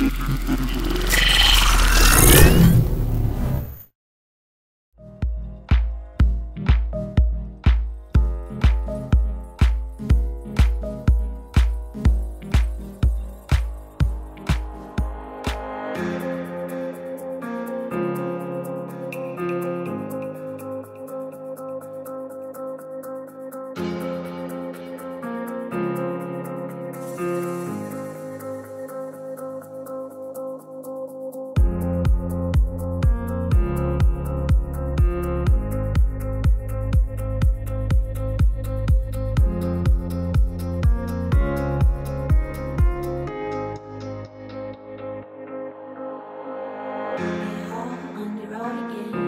you on the road again.